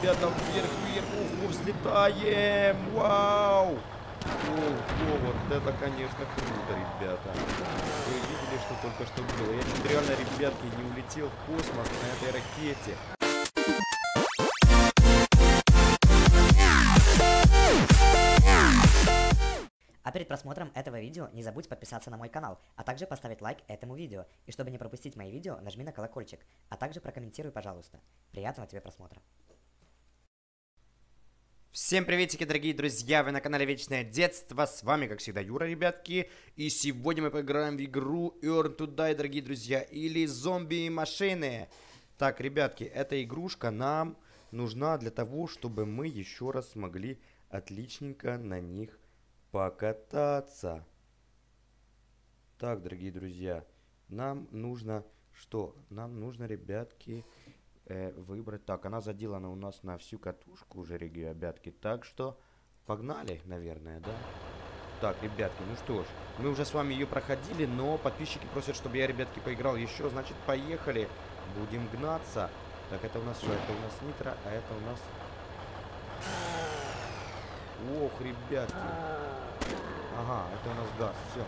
ребята, вверх, вверх, ого, взлетаем, вау! Ого, вот это, конечно, круто, ребята. Вы видели, что только что было? Я чуть реально, ребятки, не улетел в космос на этой ракете. А перед просмотром этого видео не забудь подписаться на мой канал, а также поставить лайк этому видео. И чтобы не пропустить мои видео, нажми на колокольчик, а также прокомментируй, пожалуйста. Приятного тебе просмотра. Всем приветики, дорогие друзья, вы на канале Вечное Детство, с вами, как всегда, Юра, ребятки, и сегодня мы поиграем в игру Earn to Die, дорогие друзья, или зомби-машины. Так, ребятки, эта игрушка нам нужна для того, чтобы мы еще раз смогли отличненько на них покататься. Так, дорогие друзья, нам нужно что? Нам нужно, ребятки, э, выбрать. Так, она заделана у нас на всю катушку уже, ребятки. Так что погнали, наверное, да? Так, ребятки, ну что ж, мы уже с вами ее проходили, но подписчики просят, чтобы я, ребятки, поиграл еще. Значит, поехали. Будем гнаться. Так, это у нас что? Это у нас нитро, а это у нас... Ох, ребятки. Ага, это у нас газ, все.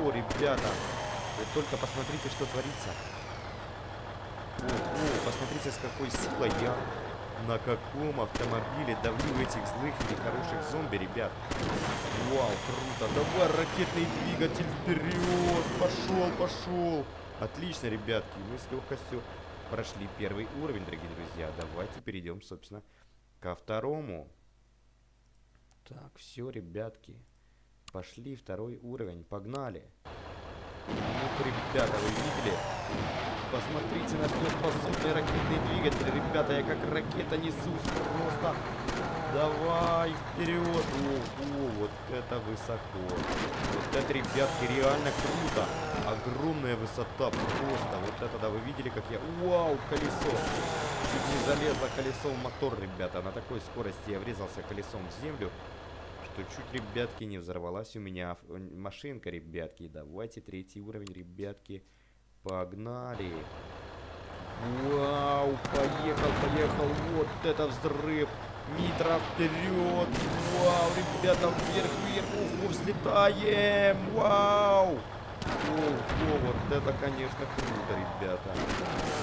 Ого, ребята. Вы только посмотрите, что творится. О, посмотрите, с какой силой я на каком автомобиле давлю этих злых и нехороших зомби, ребят. Вау, круто. Давай, ракетный двигатель вперед. Пошел, пошел. Отлично, ребятки. Мы с легкостью прошли первый уровень, дорогие друзья. Давайте перейдем, собственно, ко второму. Так, все, ребятки. Пошли второй уровень. Погнали. Ну, ребята, вы видели? Посмотрите на что способны ракетные двигатели. Ребята, я как ракета несусь просто. Давай, вперед. Ого, вот это высоко. Вот это, ребятки, реально круто. Огромная высота просто. Вот это, да, вы видели, как я... Вау, колесо. Чуть не залезло колесо в мотор, ребята. На такой скорости я врезался колесом в землю что чуть, ребятки, не взорвалась у меня машинка, ребятки. Давайте третий уровень, ребятки. Погнали. Вау, поехал, поехал. Вот это взрыв. Нитро вперед. Вау, ребята, вверх, вверх. Ого, взлетаем. Вау. Ого, вот это, конечно, круто, ребята.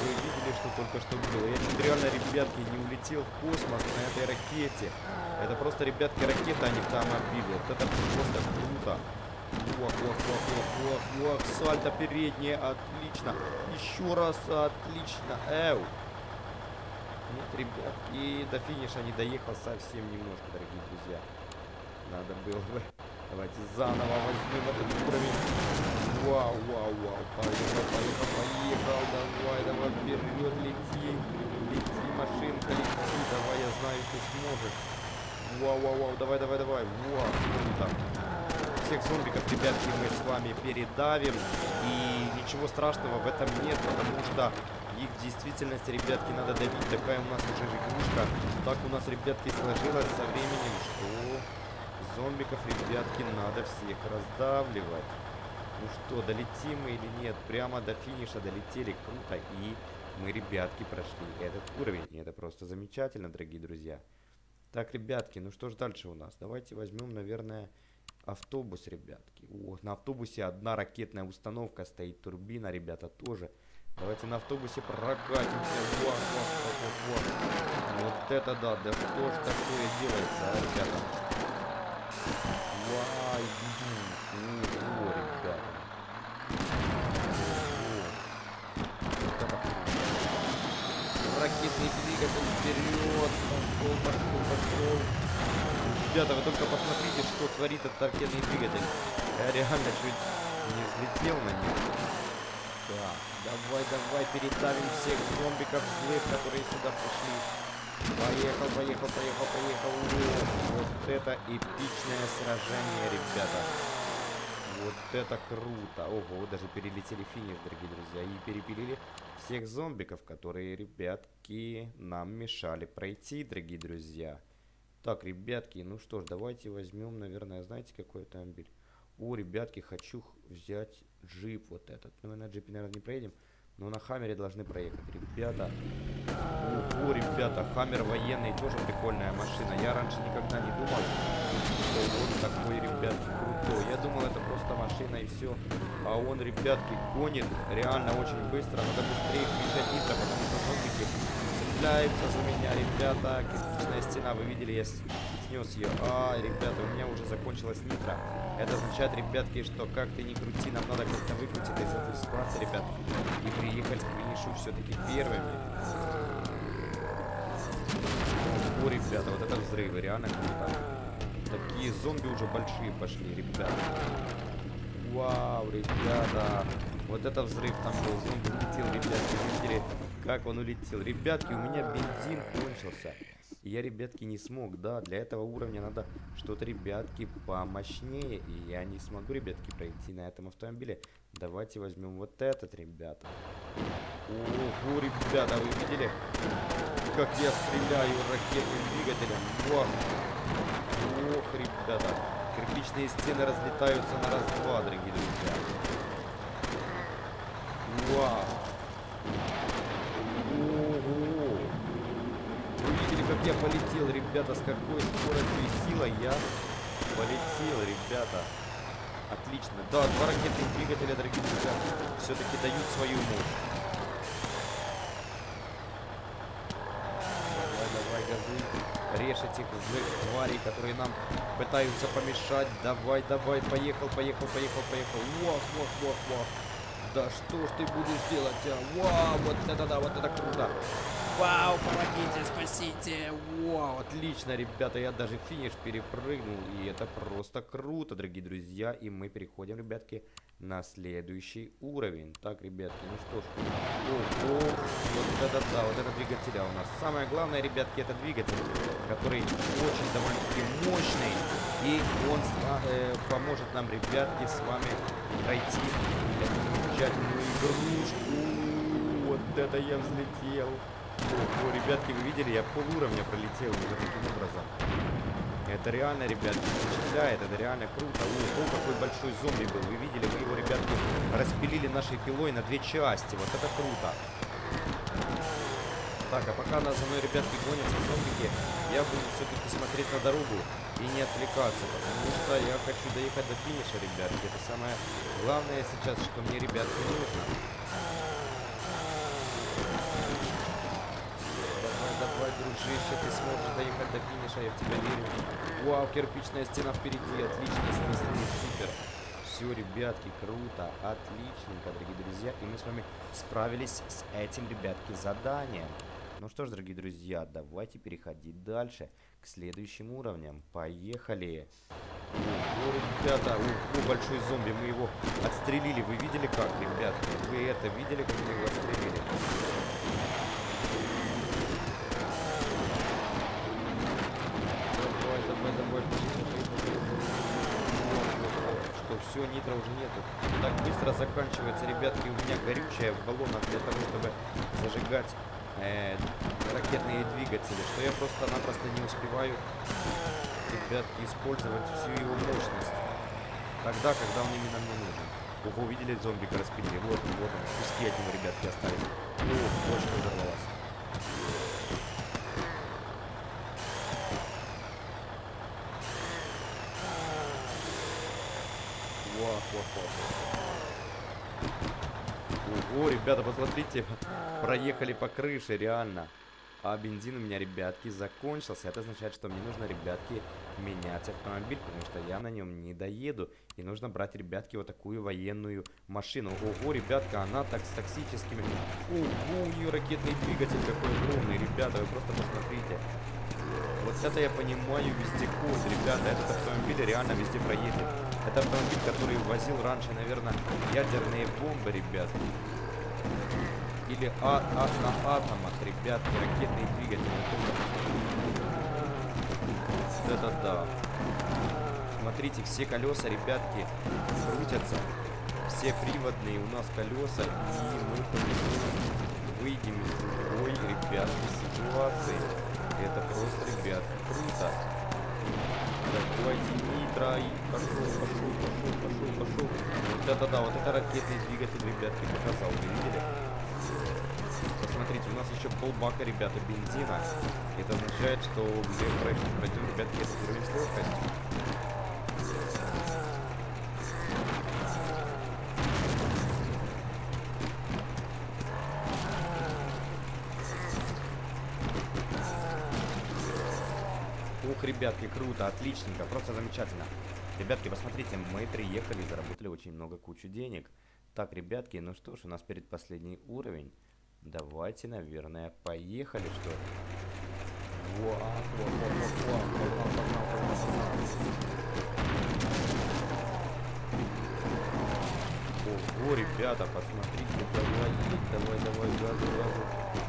Вы видели, что только что было? Я чуть реально, ребятки, не улетел в космос на этой ракете. Это просто, ребятки, ракета, а не автомобиль. Вот это просто круто. Ох, ох, ох, ох, ох, ох, сальто переднее, отлично. Еще раз, отлично. Эу. Нет, ребятки, до финиша не доехал совсем немножко, дорогие друзья. Надо было бы... Давайте заново возьмем этот уровень. Вау, вау, вау. Поехал, поехал, поехал. Давай, давай, вперед, лети. Лети, машинка, лети. Давай, я знаю, ты сможешь. Вау, вау, вау. Давай, давай, давай. Вау, круто. Всех зомбиков, ребятки, мы с вами передавим. И ничего страшного в этом нет, потому что их в действительности, ребятки, надо давить. Такая у нас уже игрушка. Так у нас, ребятки, сложилось со временем, что зомбиков, ребятки, надо всех раздавливать. Ну что, долетим мы или нет? Прямо до финиша долетели. Круто. И мы, ребятки, прошли этот уровень. И это просто замечательно, дорогие друзья. Так, ребятки, ну что ж дальше у нас? Давайте возьмем, наверное, автобус, ребятки. О, на автобусе одна ракетная установка стоит, турбина, ребята, тоже. Давайте на автобусе прокатимся. Вот, вот, вот, вот, вот. вот это да, да что ж такое делается, а, ребята? Вай, о, ребята. Ракетный двигатель вперед. Пошел, пошел, пошел. Ребята, вы только посмотрите, что творит этот ракетный двигатель. Я реально чуть не взлетел на них. Так, давай, давай, передавим всех зомбиков злых, которые сюда пришли. Поехал, поехал, поехал, поехал. Вот это эпичное сражение, ребята. Вот это круто. Ого, даже перелетели финиш, дорогие друзья. И перепилили всех зомбиков, которые, ребятки, нам мешали пройти, дорогие друзья. Так, ребятки, ну что ж, давайте возьмем, наверное, знаете, какой автомобиль? О, ребятки, хочу взять джип вот этот. Ну, мы на джипе, наверное, не проедем. Но на Хаммере должны проехать. Ребята. Ого, ребята, Хаммер военный, тоже прикольная машина. Я раньше никогда не думал, что вот такой, ребятки, крутой. Я думал, это просто машина и все. А он, ребятки, гонит реально очень быстро. Надо быстрее включать нитро, потому что зомбики цепляются за меня, ребята. Кирпичная стена, вы видели, я снес ее. А, ребята, у меня уже закончилась нитро. Это означает, ребятки, что как ты не крути, нам надо как-то выкрутиться из этой ситуации, ребят. И приехать к финишу все-таки первыми. О, ребята, вот это взрывы, реально круто. Такие зомби уже большие пошли, ребята. Вау, ребята. Вот это взрыв там был. Зомби улетел, ребятки. Видели, как он улетел. Ребятки, у меня бензин кончился. Я, ребятки, не смог. Да, для этого уровня надо что-то, ребятки, помощнее. И я не смогу, ребятки, пройти на этом автомобиле. Давайте возьмем вот этот, ребята. Ого, ребята, вы видели, как я стреляю ракетным двигателем? Вау. Ох, ребята. Кирпичные стены разлетаются на раз-два, дорогие друзья. Вау. Ого. Вы видели, как я полетел, ребята, с какой скоростью и силой я полетел, ребята. Отлично. Да, два ракетных двигателя, дорогие друзья, все-таки дают свою мощь. Давай, давай, Режь этих злых тварей, которые нам пытаются помешать. Давай, давай, поехал, поехал, поехал, поехал. Вах, вах, вах, вах. Да что ж ты будешь делать, а? Вау, вот это да, вот это круто. Вау, помогите, спасите. Вау, отлично, ребята, я даже финиш перепрыгнул. И это просто круто, дорогие друзья. И мы переходим, ребятки, на следующий уровень. Так, ребятки, ну что ж. Ого, вот это да, вот это двигателя у нас. Самое главное, ребятки, это двигатель, который очень довольно-таки мощный. И он э, поможет нам, ребятки, с вами пройти замечательную игрушку. Вот это я взлетел. Ого, ребятки, вы видели, я пол уровня пролетел уже таким образом. Это реально, ребятки, впечатляет, это реально круто. О, какой большой зомби был. Вы видели, мы его, ребятки, распилили нашей пилой на две части. Вот это круто. Так, а пока нас за мной, ребятки, гонятся зомбики, я буду все-таки смотреть на дорогу и не отвлекаться, потому что я хочу доехать до финиша, ребятки. Это самое главное сейчас, что мне, ребятки, нужно. Давай, давай, дружище, ты сможешь доехать до финиша, я в тебя верю. Вау, кирпичная стена впереди, отлично, снесли, супер. Все, ребятки, круто, отличненько, дорогие друзья. И мы с вами справились с этим, ребятки, заданием. Ну что ж, дорогие друзья, давайте переходить дальше, к следующим уровням. Поехали! Ого, ребята, ого, большой зомби, мы его отстрелили. Вы видели как, ребятки? Вы это видели, как мы его отстрелили? Давай, давай, Что, все, нитро уже нету. Так быстро заканчивается, ребятки, у меня горючее в баллонах для того, чтобы зажигать э, ракетные двигатели, что я просто-напросто не успеваю, ребятки, использовать всю его мощность. Тогда, когда он именно мне нужен. Ого, увидели зомбика распилили. Вот, вот он, куски от него, ребятки, остались. О, бочка взорвалась. Вах, вах, вах. Ого, ребята, посмотрите, проехали по крыше, реально. А бензин у меня, ребятки, закончился. Это означает, что мне нужно, ребятки, менять автомобиль, потому что я на нем не доеду. И нужно брать, ребятки, вот такую военную машину. Ого, ребятка, она так с токсическими... Ого, у нее ракетный двигатель какой огромный, ребята, вы просто посмотрите. Вот это я понимаю вездеход, ребята, этот автомобиль реально везде проедет. Это автомобиль, который возил раньше, наверное, ядерные бомбы, ребят. Или а, а, на атомах, ребятки, ракетные двигатели. Вот это да. Смотрите, все колеса, ребятки, крутятся. Все приводные у нас колеса. И мы выйдем из любой, ребятки, ситуации. Это просто, ребят, круто. Так, давайте нитро и пошел, пошел, пошел, пошел, пошел. Вот это да, вот это ракетный двигатель, ребятки, показал, вы видели? посмотрите, у нас еще полбака, ребята, бензина. Это означает, что мы пройдем, ребятки, этот уровень ребятки, круто, отличненько, просто замечательно. Ребятки, посмотрите, мы приехали заработали очень много кучу денег. Так, ребятки, ну что ж, у нас перед последний уровень. Давайте, наверное, поехали, что ли. Вау, вау, вау, вау, погнал, погнал. Ого, ребята, посмотрите, давай, давай, давай, газу, газу.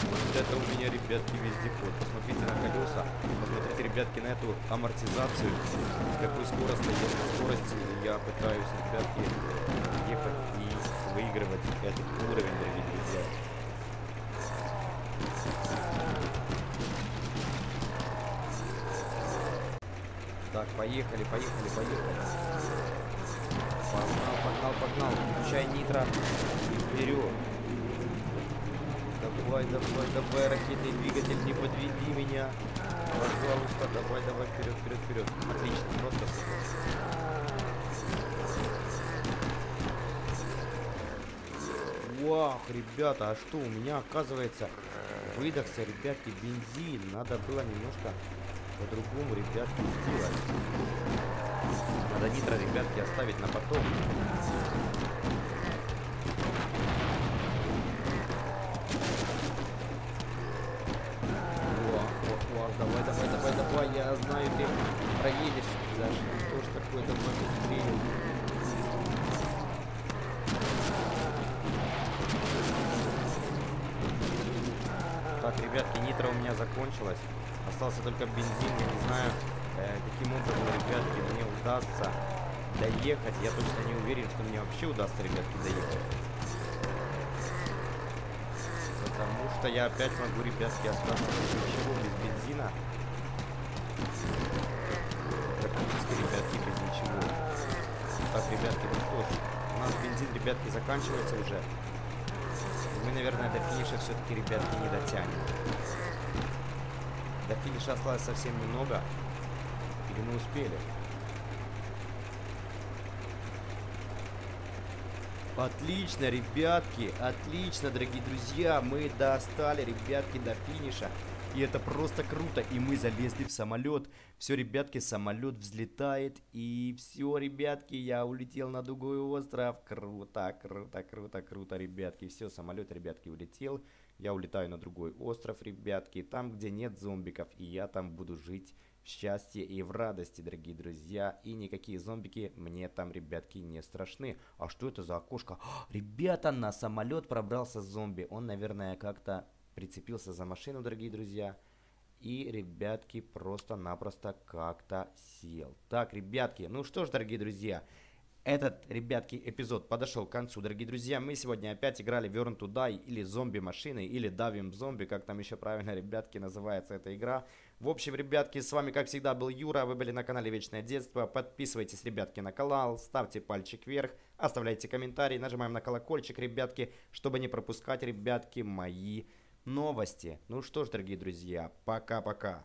Вот это у меня, ребятки, вездеход. Посмотрите на колеса. Ребятки, на эту амортизацию. С какой скоростью, скорости я пытаюсь, ребятки, ехать и выигрывать этот уровень, дорогие друзья. Так, поехали, поехали, поехали. Погнал, погнал, погнал. Включай нитро. Вперед. Давай, давай, давай, ракетный двигатель, не подведи меня. Пожалуйста, давай, давай, вперед, вперед, вперед. Отлично, просто Вау, ребята, а что, у меня оказывается выдохся, ребятки, бензин. Надо было немножко по-другому, ребятки, сделать. Надо нитро, ребятки, оставить на потом. давай, давай, давай, давай, я знаю, ты проедешь даже. Что ж такое, давай быстрее. Так, ребятки, нитро у меня закончилась. Остался только бензин, я не знаю, э, каким образом, ребятки, мне удастся доехать. Я точно не уверен, что мне вообще удастся, ребятки, доехать. Потому что я опять могу, ребятки, остаться без ничего, без бензина. Практически, ребятки, без ничего. Так, ребятки, ну что ж, у нас бензин, ребятки, заканчивается уже. Мы, наверное, до финиша все-таки, ребятки, не дотянем. До финиша осталось совсем немного. Или мы успели? Отлично, ребятки, отлично, дорогие друзья, мы достали, ребятки, до финиша. И это просто круто, и мы залезли в самолет. Все, ребятки, самолет взлетает, и все, ребятки, я улетел на другой остров. Круто, круто, круто, круто, ребятки. Все, самолет, ребятки, улетел. Я улетаю на другой остров, ребятки, там, где нет зомбиков, и я там буду жить в счастье и в радости, дорогие друзья. И никакие зомбики мне там, ребятки, не страшны. А что это за окошко? О, ребята, на самолет пробрался зомби. Он, наверное, как-то прицепился за машину, дорогие друзья. И, ребятки, просто-напросто как-то сел. Так, ребятки, ну что ж, дорогие друзья, этот, ребятки, эпизод подошел к концу, дорогие друзья. Мы сегодня опять играли в Learn to Die или зомби-машины, или давим зомби, как там еще правильно, ребятки, называется эта игра. В общем, ребятки, с вами, как всегда, был Юра. Вы были на канале Вечное Детство. Подписывайтесь, ребятки, на канал, ставьте пальчик вверх, оставляйте комментарии, нажимаем на колокольчик, ребятки, чтобы не пропускать, ребятки, мои новости. Ну что ж, дорогие друзья, пока-пока.